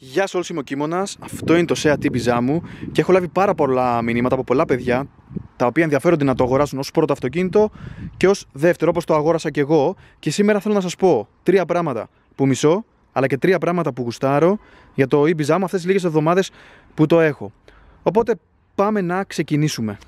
Γεια σε όλους, είμαι ο Κίμωνας. Αυτό είναι το SEAT Ibiza μου και έχω λάβει πάρα πολλά μηνύματα από πολλά παιδιά τα οποία ενδιαφέρονται να το αγοράσουν ως πρώτο αυτοκίνητο και ως δεύτερο όπως το αγόρασα και εγώ και σήμερα θέλω να σας πω τρία πράγματα που μισώ αλλά και τρία πράγματα που γουστάρω για το Ibiza μου αυτές τις λίγες εβδομάδες που το έχω. Οπότε πάμε να ξεκινήσουμε.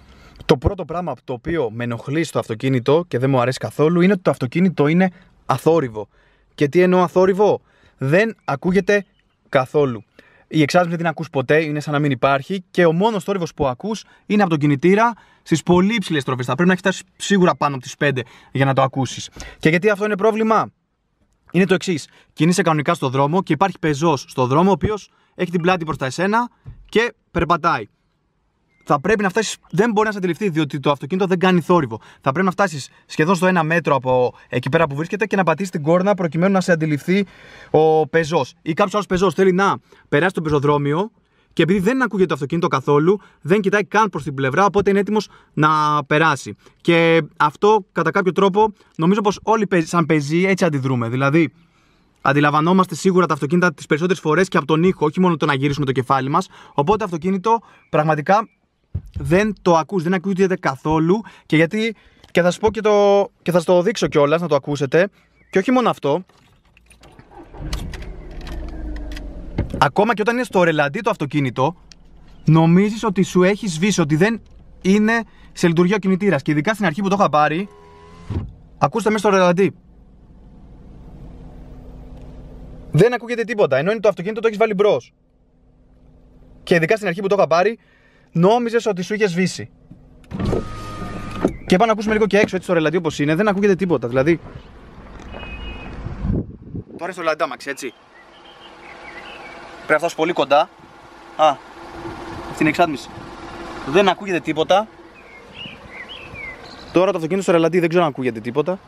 Το πρώτο πράγμα το οποίο με ενοχλεί στο αυτοκίνητο και δεν μου αρέσει καθόλου είναι ότι το αυτοκίνητο είναι αθόρυβο. Και τι εννοώ αθόρυβο, δεν ακούγεται καθόλου. Η εξάσμηση δεν την ακούς ποτέ, είναι σαν να μην υπάρχει και ο μόνος θόρυβος που ακούς είναι από τον κινητήρα στις πολύ υψηλές τροφέ. Θα πρέπει να έχεις φτάσει σίγουρα πάνω από τις 5 για να το ακούσεις. Και γιατί αυτό είναι πρόβλημα, είναι το εξής. Κινείσαι κανονικά στο δρόμο και υπάρχει πεζός στο δρόμο, ο οποίος έχει την πλάτη προς τα εσένα και περπατάει θα πρέπει να φτάσεις. Δεν μπορεί να σε αντιληφθεί, διότι το αυτοκίνητο δεν κάνει θόρυβο. Θα πρέπει να φτάσεις σχεδόν στο ένα μέτρο από εκεί πέρα που βρίσκεται και να πατήσεις την κόρνα προκειμένου να σε αντιληφθεί ο πεζός. Ή κάποιος άλλος πεζός θέλει να περάσει το πεζοδρόμιο και επειδή δεν ακούγεται το αυτοκίνητο καθόλου, δεν κοιτάει καν προς την πλευρά, οπότε είναι έτοιμος να περάσει. Και αυτό κατά κάποιο τρόπο νομίζω πως όλοι σαν πεζοί έτσι αντιδρούμε. Δηλαδή, Αντιλαμβανόμαστε σίγουρα τα αυτοκίνητα τις περισσότερες φορές και από τον ήχο, όχι μόνο το να γυρίσουμε το κεφάλι μας. Οπότε το αυτοκίνητο πραγματικά δεν το ακούς, δεν ακούγεται καθόλου και γιατί και θα σας πω και, το, και θα σας το δείξω κιόλας να το ακούσετε. Και όχι μόνο αυτό. Ακόμα και όταν είναι στο ρελαντί το αυτοκίνητο νομίζεις ότι σου έχει σβήσει, ότι δεν είναι σε λειτουργία ο κινητήρας. Και ειδικά στην αρχή που το είχα πάρει ακούστε μέσα στο ρελαντί. Δεν ακούγεται τίποτα, ενώ είναι το αυτοκίνητο το έχεις βάλει μπρος. Και ειδικά στην αρχή που το είχα πάρει, νόμιζες ότι σου είχες σβήσει. Και πάμε να ακούσουμε λίγο και έξω έτσι το ρελαντί όπως είναι, δεν ακούγεται τίποτα. Δηλαδή. Τώρα είναι στο ρελαντί άμαξ, έτσι. Πρέπει να φτάσω πολύ κοντά. Α, στην εξάτμιση. Δεν ακούγεται τίποτα. Τώρα το αυτοκίνητο στο ρελαντί δεν ξέρω αν ακούγεται τίποτα.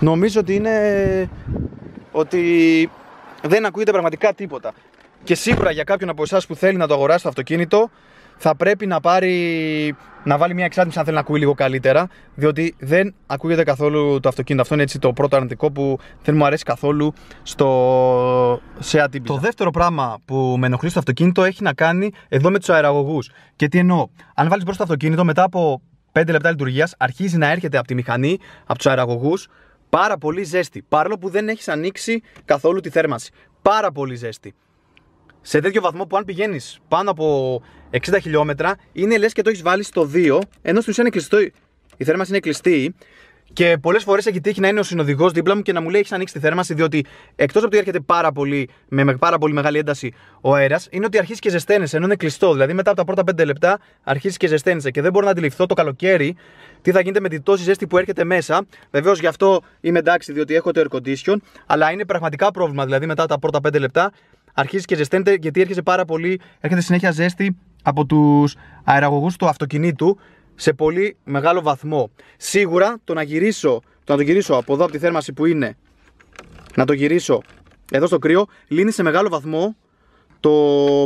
Νομίζω ότι είναι ότι δεν ακούγεται πραγματικά τίποτα. Και σίγουρα για κάποιον από εσάς που θέλει να το αγοράσει το αυτοκίνητο, θα πρέπει να πάρει να βάλει μια εξάρτηση αν θέλει να ακούει λίγο καλύτερα, διότι δεν ακούγεται καθόλου το αυτοκίνητο. Αυτό είναι έτσι το πρώτο αρνητικό που δεν μου αρέσει καθόλου στο Seat Ibiza. Το δεύτερο πράγμα που με ενοχλεί στο αυτοκίνητο έχει να κάνει εδώ με τους αεραγωγούς. Και τι εννοώ, αν βάλεις μπροστά το αυτοκίνητο μετά από 5 λεπτά λειτουργίας, αρχίζει να έρχεται από τη μηχανή, από τους αεραγωγούς, πάρα πολύ ζέστη. Παρόλο που δεν έχεις ανοίξει καθόλου τη θέρμανση. Πάρα πολύ ζέστη σε τέτοιο βαθμό που αν πηγαίνεις πάνω από 60 χιλιόμετρα είναι λες και το έχεις βάλει στο 2, ενώ στην ουσία είναι κλειστό. Η θέρμανση είναι κλειστή και πολλές φορές έχει τύχει να είναι ο συνοδηγός δίπλα μου και να μου λέει: Έχεις ανοίξει τη θέρμανση, διότι εκτός από ότι έρχεται πάρα πολύ, με πάρα πολύ μεγάλη ένταση ο αέρας, είναι ότι αρχίζει και ζεσταίνεσαι, ενώ είναι κλειστό. Δηλαδή μετά από τα πρώτα 5 λεπτά αρχίζει και ζεσταίνεσαι. Και δεν μπορώ να αντιληφθώ το καλοκαίρι τι θα γίνεται με την τόση ζέστη που έρχεται μέσα. Βεβαίως γι' αυτό είμαι εντάξει, διότι έχω το air condition, αλλά είναι πραγματικά πρόβλημα. Δηλαδή μετά τα πρώτα 5 λεπτά αρχίζει και ζεσταίνεται γιατί έρχεται πάρα πολύ, έρχεται συνέχεια ζέστη από τους αεραγωγούς του αυτοκινήτου σε πολύ μεγάλο βαθμό. Σίγουρα το να γυρίσω, το να το γυρίσω από εδώ από τη θέρμανση που είναι, να το γυρίσω εδώ στο κρύο, λύνει σε μεγάλο βαθμό το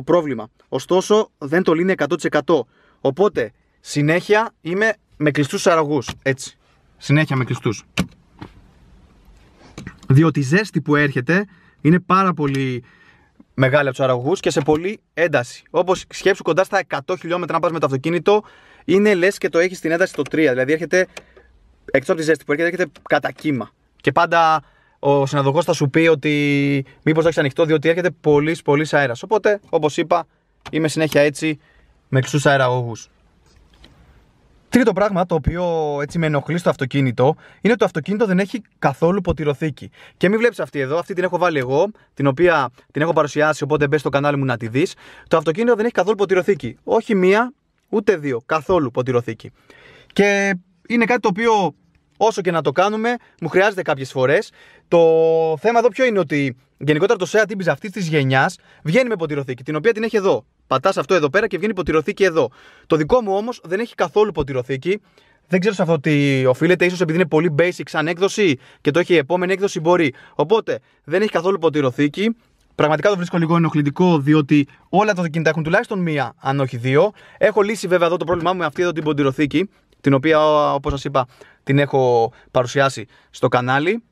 πρόβλημα. Ωστόσο δεν το λύνει 100%. Οπότε συνέχεια είμαι με κλειστούς αεραγωγούς. Έτσι. Συνέχεια με κλειστούς. Διότι η ζέστη που έρχεται είναι πάρα πολύ μεγάλη από του αραγωγού και σε πολύ ένταση. Όπως σκέψου κοντά στα 100 χιλιόμετρα να πας με το αυτοκίνητο, είναι λες και το έχεις στην ένταση στο 3. Δηλαδή έρχεται εκτός από τη ζέστη που έρχεται, έρχεται κατά κύμα. Και πάντα ο συναδοχό θα σου πει ότι μήπως το έχεις ανοιχτό, διότι έρχεται πολύς πολύς αέρας. Οπότε, όπως είπα, είμαι συνέχεια έτσι με ξούς αεραγωγούς. Τρίτο πράγμα το οποίο έτσι με ενοχλεί στο αυτοκίνητο είναι ότι το αυτοκίνητο δεν έχει καθόλου ποτηροθήκη. Και μην βλέπεις αυτή εδώ, αυτή την έχω βάλει εγώ, την οποία την έχω παρουσιάσει, οπότε μπες στο κανάλι μου να τη δεις. Το αυτοκίνητο δεν έχει καθόλου ποτηροθήκη. Όχι μία, ούτε δύο. Καθόλου ποτηροθήκη. Και είναι κάτι το οποίο όσο και να το κάνουμε, μου χρειάζεται κάποιες φορές. Το θέμα εδώ ποιο είναι ότι γενικότερα το Seat Ibiza αυτής της γενιάς βγαίνει με ποτηροθήκη, την οποία την έχει εδώ. Πατάς αυτό εδώ πέρα και βγαίνει ποτηροθήκη εδώ. Το δικό μου όμως δεν έχει καθόλου ποτηροθήκη. Δεν ξέρω σε αυτό τι οφείλεται, ίσως επειδή είναι πολύ basic σαν έκδοση και το έχει η επόμενη έκδοση μπορεί. Οπότε δεν έχει καθόλου ποτηροθήκη. Πραγματικά το βρίσκω λίγο ενοχλητικό, διότι όλα τα αυτοκίνητα έχουν τουλάχιστον μία, αν όχι δύο. Έχω λύσει βέβαια εδώ το πρόβλημά μου με αυτή εδώ την ποτηροθήκη, την οποία όπως σας είπα την έχω παρουσιάσει στο κανάλι.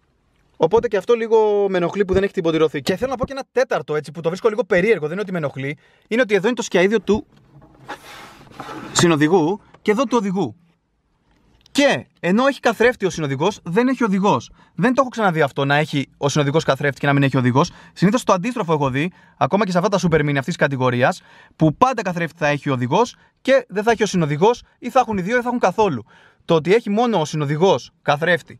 Οπότε και αυτό λίγο με ενοχλεί που δεν έχει την ποντιρωθεί. Και θέλω να πω και ένα τέταρτο έτσι που το βρίσκω λίγο περίεργο, δεν είναι ότι με ενοχλεί. Είναι ότι εδώ είναι το σκιαίδιο του συνοδηγού και εδώ του οδηγού. Και ενώ έχει καθρέφτη ο συνοδηγός, δεν έχει οδηγός. Δεν το έχω ξαναδεί αυτό να έχει ο συνοδηγός καθρέφτη και να μην έχει οδηγός. Συνήθως το αντίστροφο έχω δει, ακόμα και σε αυτά τα super mini αυτής της κατηγορίας, που πάντα καθρέφτη θα έχει ο οδηγός και δεν θα έχει ο συνοδηγός ή θα έχουν οι δύο ή δεν θα έχουν καθόλου. Το ότι έχει μόνο ο συνοδηγός καθρέφτη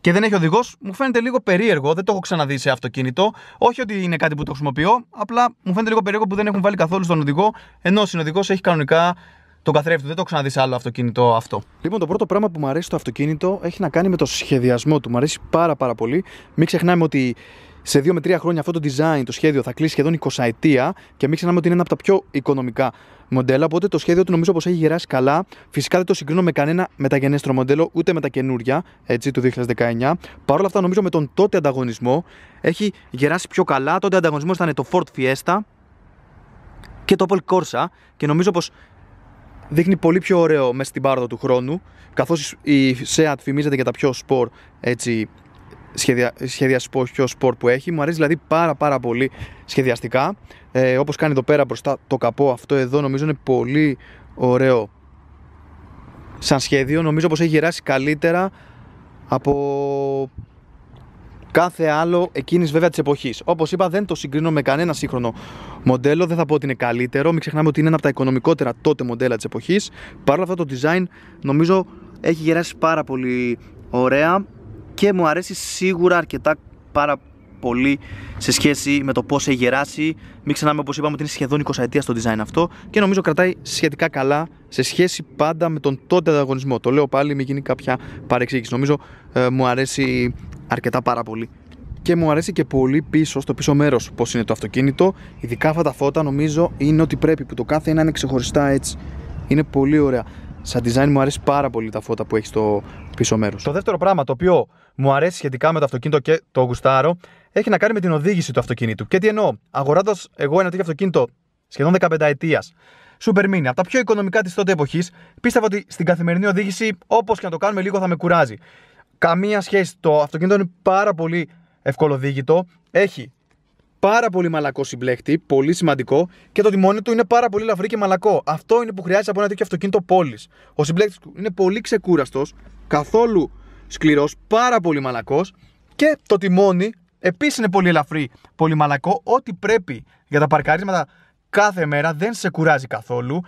και δεν έχει οδηγός μου φαίνεται λίγο περίεργο. Δεν το έχω ξαναδεί σε αυτοκίνητο. Όχι ότι είναι κάτι που το χρησιμοποιώ, απλά μου φαίνεται λίγο περίεργο που δεν έχουν βάλει καθόλου στον οδηγό, ενώ ο συνοδηγός έχει κανονικά τον καθρέφτη. Δεν το έχω ξαναδείς σε άλλο αυτοκίνητο αυτό. Λοιπόν, το πρώτο πράγμα που μου αρέσει στο αυτοκίνητο έχει να κάνει με το σχεδιασμό του. Μου αρέσει πάρα πάρα πολύ. Μην ξεχνάμε ότι σε 2 με 3 χρόνια αυτό το design, το σχέδιο θα κλείσει σχεδόν 20 ετία και μην ξεχνάμε ότι είναι ένα από τα πιο οικονομικά μοντέλα. Οπότε το σχέδιο του νομίζω πως έχει γεράσει καλά. Φυσικά δεν το συγκρίνω με κανένα μεταγενέστερο μοντέλο, ούτε με τα καινούρια έτσι, του 2019. Παρ' όλα αυτά, νομίζω με τον τότε ανταγωνισμό έχει γεράσει πιο καλά. Τότε ανταγωνισμός ήταν το Ford Fiesta και το Opel Corsa και νομίζω πως δείχνει πολύ πιο ωραίο μέσα στην πάροδο του χρόνου. Καθώς η Seat φημίζεται για τα πιο σπορ έτσι, σχεδια, σχεδιασμό πιο σπορ που έχει. Μου αρέσει δηλαδή πάρα πάρα πολύ σχεδιαστικά. Ε, όπως κάνει εδώ πέρα μπροστά το καπό αυτό εδώ νομίζω είναι πολύ ωραίο σαν σχέδιο. Νομίζω πως έχει γεράσει καλύτερα από κάθε άλλο εκείνης βέβαια της εποχής. Όπως είπα, δεν το συγκρίνω με κανένα σύγχρονο μοντέλο. Δεν θα πω ότι είναι καλύτερο. Μην ξεχνάμε ότι είναι ένα από τα οικονομικότερα τότε μοντέλα της εποχής. Παρ' όλα αυτά, το design νομίζω έχει γεράσει πάρα πολύ ωραία και μου αρέσει σίγουρα αρκετά πάρα πολύ σε σχέση με το πώς έχει γεράσει. Μην ξεχνάμε, όπως είπαμε, ότι είναι σχεδόν 20 ετία στο design αυτό και νομίζω κρατάει σχετικά καλά σε σχέση πάντα με τον τότε ανταγωνισμό. Το λέω πάλι, μην γίνει κάποια παρεξήγηση. Νομίζω ε, μου αρέσει αρκετά πάρα πολύ. Και μου αρέσει και πολύ πίσω, στο πίσω μέρος, πώς είναι το αυτοκίνητο. Ειδικά αυτά τα φώτα νομίζω είναι ότι πρέπει, που το κάθε ένα είναι ξεχωριστά έτσι. Είναι πολύ ωραία. Σαν design μου αρέσει πάρα πολύ τα φώτα που έχει στο πίσω μέρος. Το δεύτερο πράγμα το οποίο μου αρέσει σχετικά με το αυτοκίνητο και το γουστάρω έχει να κάνει με την οδήγηση του αυτοκίνητου. Και τι εννοώ, αγοράζοντας εγώ ένα τέτοιο αυτοκίνητο σχεδόν 15 ετία, Super Mini, από τα πιο οικονομικά της τότε εποχής, πίστευα ότι στην καθημερινή οδήγηση, όπως και να το κάνουμε λίγο, θα με κουράζει. Καμία σχέση. Το αυτοκίνητο είναι πάρα πολύ ευκολοδίγητο. Έχει πάρα πολύ μαλακό συμπλέκτη, πολύ σημαντικό, και το τιμόνι του είναι πάρα πολύ λαφρύ και μαλακό. Αυτό είναι που χρειάζεται από ένα τέτοιο αυτοκίνητο πόλης. Ο συμπλέκτης είναι πολύ ξεκούραστος, καθόλου σκληρός, πάρα πολύ μαλακός και το τιμόνι επίσης είναι πολύ ελαφρύ, πολύ μαλακό. Ό,τι πρέπει για τα παρκαρίσματα κάθε μέρα δεν σε κουράζει καθόλου.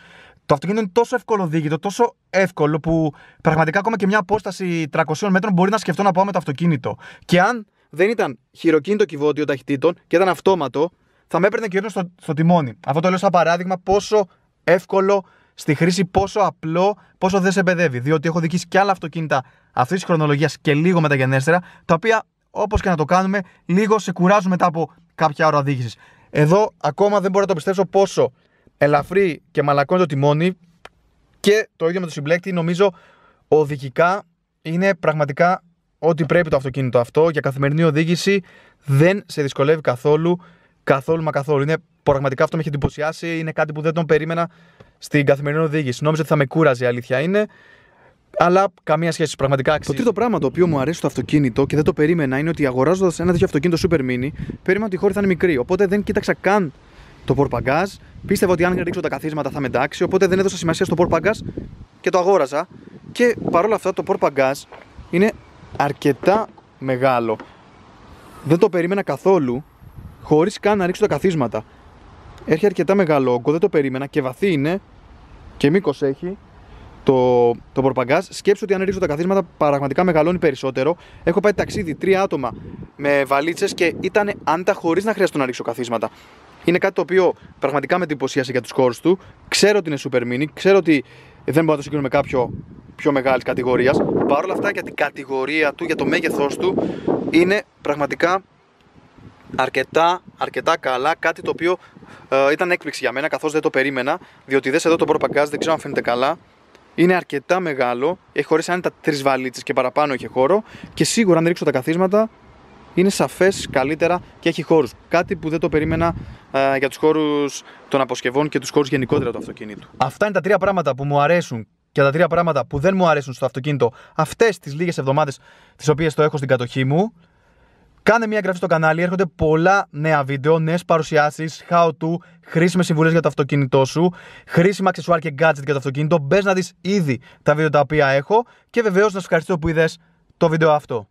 Το αυτοκίνητο είναι τόσο ευκολοδίγητο, τόσο εύκολο που πραγματικά ακόμα και μια απόσταση 300 μέτρων μπορεί να σκεφτώ να πάω με το αυτοκίνητο. Και αν δεν ήταν χειροκίνητο κυβότιο ταχυτήτων και ήταν αυτόματο, θα με έπαιρνε και στο, στο τιμόνι. Αυτό το λέω σαν παράδειγμα πόσο εύκολο στη χρήση, πόσο απλό, πόσο δεν σε παιδεύει. Διότι έχω δικήσει και άλλα αυτοκίνητα αυτής της χρονολογίας και λίγο μεταγενέστερα, τα οποία όπως και να το κάνουμε, λίγο σε κουράζουν μετά από κάποια ώρα οδήγηση. Εδώ ακόμα δεν μπορώ να το πιστέψω πόσο ελαφρύ και μαλακό είναι το τιμόνι και το ίδιο με το συμπλέκτη. Νομίζω οδηγικά είναι πραγματικά ό,τι πρέπει το αυτοκίνητο αυτό για καθημερινή οδήγηση δεν σε δυσκολεύει καθόλου. Καθόλου μα καθόλου. Είναι πραγματικά αυτό με έχει εντυπωσιάσει. Είναι κάτι που δεν τον περίμενα στην καθημερινή οδήγηση. Νόμιζα ότι θα με κούραζε, η αλήθεια είναι. Αλλά καμία σχέση, πραγματικά αξίζει. Το τρίτο πράγμα το οποίο μου αρέσει στο αυτοκίνητο και δεν το περίμενα είναι ότι αγοράζοντας ένα τέτοιο αυτοκίνητο Super Mini, περίμενα ότι η χώρη θα είναι μικρή. Οπότε δεν κοίταξα καν το πορπαγκάζ. Πίστευα ότι αν ρίξω τα καθίσματα θα με εντάξει. Οπότε δεν έδωσα σημασία στο πορπαγκάζ και το αγόραζα. Και παρόλα αυτά το πορπαγκάζ είναι αρκετά μεγάλο. Δεν το περίμενα καθόλου, χωρίς καν να ρίξω τα καθίσματα. Έχει αρκετά μεγάλο όγκο, δεν το περίμενα και βαθύ είναι και μήκος έχει το, το πορπαγκάζ. Σκέψου ότι αν ρίξω τα καθίσματα πραγματικά μεγαλώνει περισσότερο. Έχω πάει ταξίδι τρία άτομα με βαλίτσες και ήταν άντα χωρίς να χρειαστεί να ρίξω καθίσματα. Είναι κάτι το οποίο πραγματικά με εντυπωσίασε για τους χώρους του. Ξέρω ότι είναι super mini, ξέρω ότι δεν μπορώ να το συγκρίνω με κάποιο πιο μεγάλης κατηγορίας. Παρ' όλα αυτά για την κατηγορία του, για το μέγεθός του, είναι πραγματικά αρκετά, αρκετά καλά. Κάτι το οποίο ε, ήταν έκπληξη για μένα καθώς δεν το περίμενα. Διότι δες εδώ το προπαγκάζ, δεν ξέρω αν φαίνεται καλά. Είναι αρκετά μεγάλο. Έχει χωρίσει άνετα τρεις βαλίτσες και παραπάνω έχει χώρο. Και σίγουρα αν ρίξω τα καθίσματα είναι σαφές καλύτερα και έχει χώρους. Κάτι που δεν το περίμενα ε, για τους χώρους των αποσκευών και τους χώρους γενικότερα του αυτοκίνητου. Αυτά είναι τα τρία πράγματα που μου αρέσουν και τα τρία πράγματα που δεν μου αρέσουν στο αυτοκίνητο αυτές τις λίγες εβδομάδες τις οποίες το έχω στην κατοχή μου. Κάνε μια εγγραφή στο κανάλι, έρχονται πολλά νέα βίντεο, νέες παρουσιάσεις, how to, χρήσιμες συμβουλές για το αυτοκίνητό σου, χρήσιμα αξεσουάρ και gadget για το αυτοκίνητο. Μπες να δεις ήδη τα βίντεο τα οποία έχω και βεβαίως να σου ευχαριστώ που είδες το βίντεο αυτό.